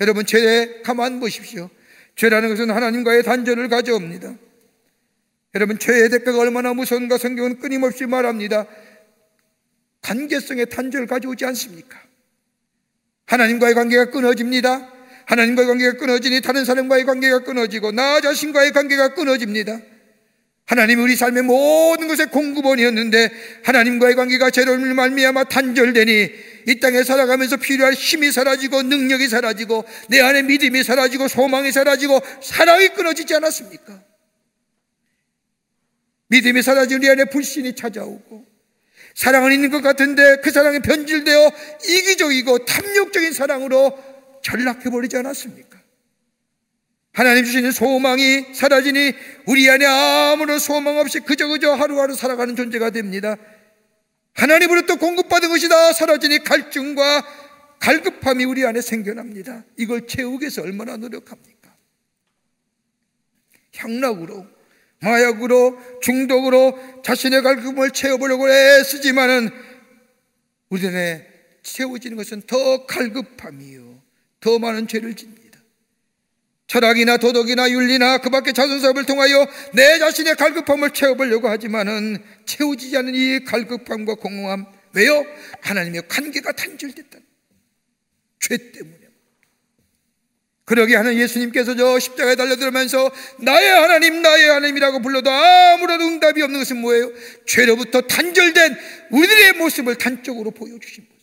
여러분 죄에 가만 보십시오. 죄라는 것은 하나님과의 단절을 가져옵니다. 여러분 죄의 대가가 얼마나 무서운가 성경은 끊임없이 말합니다. 관계성의 단절을 가져오지 않습니까? 하나님과의 관계가 끊어집니다. 하나님과의 관계가 끊어지니 다른 사람과의 관계가 끊어지고 나 자신과의 관계가 끊어집니다. 하나님이 우리 삶의 모든 것의 공급원이었는데 하나님과의 관계가 죄로를 말미암아 단절되니 이 땅에 살아가면서 필요한 힘이 사라지고 능력이 사라지고 내 안에 믿음이 사라지고 소망이 사라지고 사랑이 끊어지지 않았습니까? 믿음이 사라진 우리 안에 불신이 찾아오고 사랑은 있는 것 같은데 그 사랑이 변질되어 이기적이고 탐욕적인 사랑으로 전락해버리지 않았습니까? 하나님 주시는 소망이 사라지니 우리 안에 아무런 소망 없이 그저 그저 하루하루 살아가는 존재가 됩니다. 하나님으로부터 공급받은 것이 다 사라지니 갈증과 갈급함이 우리 안에 생겨납니다. 이걸 채우기 위해서 얼마나 노력합니까? 향락으로, 마약으로, 중독으로 자신의 갈급함을 채워보려고 애쓰지만은 우리 안에 채워지는 것은 더 갈급함이요. 더 많은 죄를 짓니다. 철학이나 도덕이나 윤리나 그 밖의 자선사업을 통하여 내 자신의 갈급함을 채워보려고 하지만은 채워지지 않는 이 갈급함과 공허함 왜요? 하나님의 관계가 단절됐다. 죄 때문에. 그러게 하는 예수님께서 저 십자가에 달려들면서 나의 하나님, 나의 하나님이라고 불러도 아무런 응답이 없는 것은 뭐예요? 죄로부터 단절된 우리들의 모습을 단적으로 보여주신 거죠.